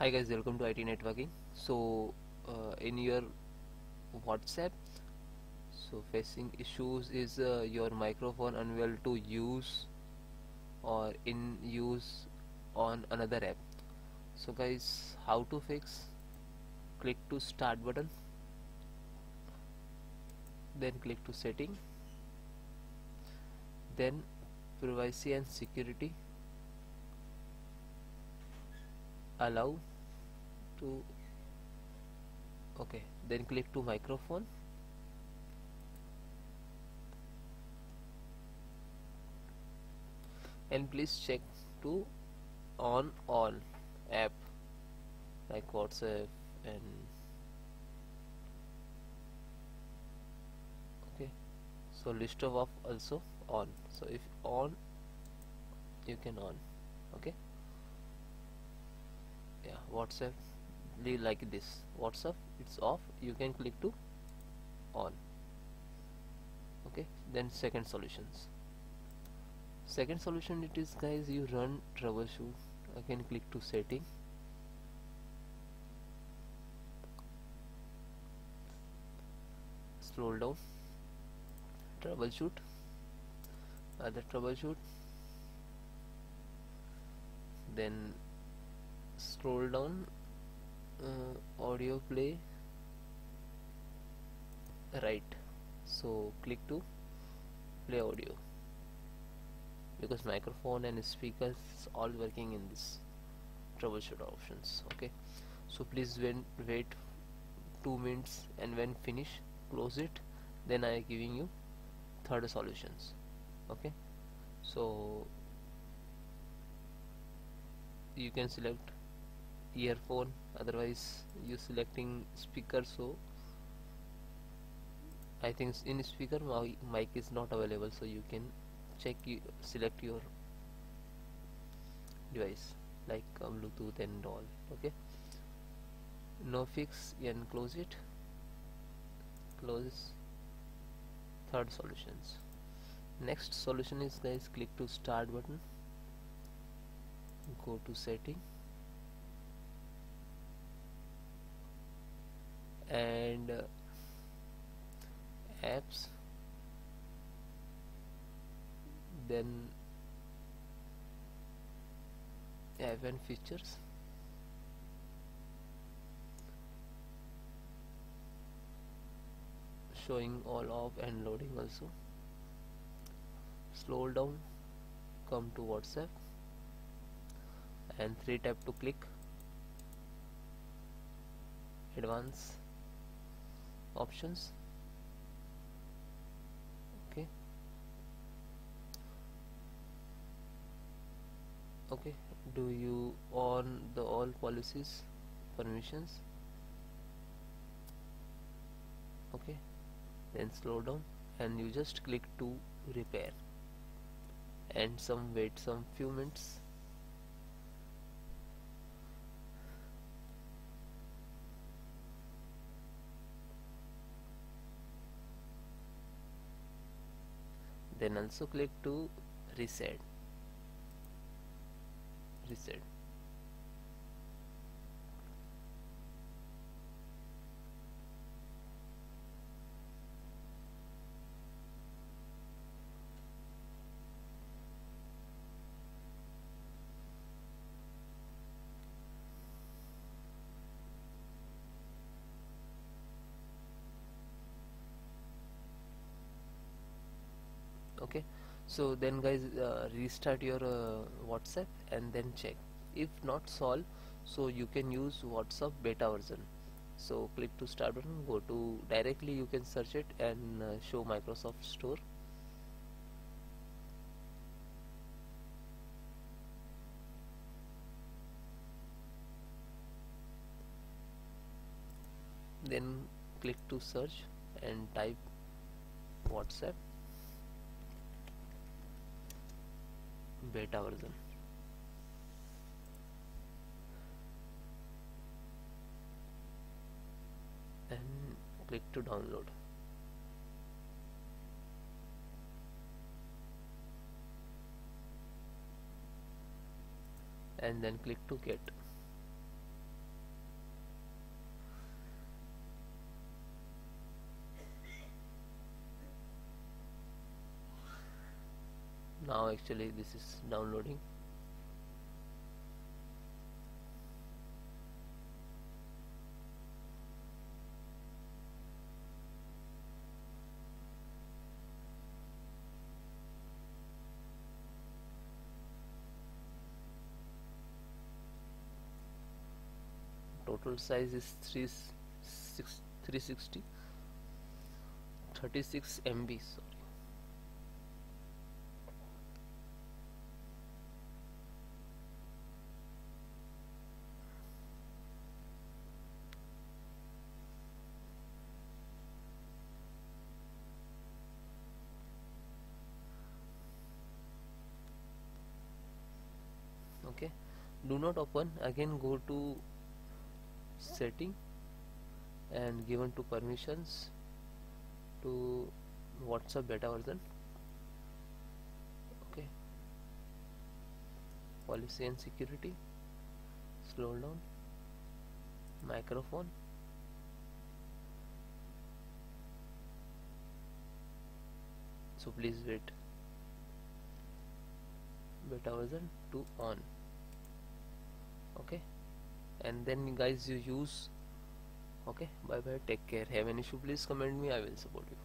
hi guys welcome to IT networking. So uh, in your whatsapp so facing issues is uh, your microphone unable to use or in use on another app. So guys how to fix? Click to start button then click to setting then privacy and security allow to okay then click to microphone. And please check to on all app like whatsapp and okay. So list of off also on. So if on you can on okay yeah whatsapp like this. Whatsapp it's off. You can click to on. Okay then second solutions. Second solution it is guys you run troubleshoot. Again click to setting. Scroll down. Troubleshoot. Other troubleshoot. Then scroll down uh, audio play right. So click to play audio. Because microphone and speakers all working in this troubleshoot options okay. So please wait two minutes and when finish close it then I giving you third solutions okay. So you can select earphone otherwise you selecting speaker so I think in speaker my mic is not available so you can check you select your device like um, Bluetooth and all okay? No fix and close it. Close third solutions. Next solution is guys click to start button. Go to setting and uh, apps. Then event features. Showing all of and loading also. Scroll down come to whatsapp. And three tap to click. Advanced options. Okay. Okay. Do you on the all policies permissions? Okay. Then slow down and you just click to repair. And some wait some few minutes then also click to reset. Reset okay. So then guys uh, restart your uh, whatsapp and then check. If not solve so you can use whatsapp beta version. So click to start button go to directly you can search it and uh, show microsoft store. Then click to search and type whatsapp beta version. And click to download. And then click to get now actually this is downloading. Total size is 360 36 MB sorry okay do not open again go to setting and given to permissions to WhatsApp beta version. Okay. Policy and security. Slow down. Microphone. So please wait. Beta version to on okay? And then guys you use okay? Bye bye take care. Have any issue please comment me. I will support you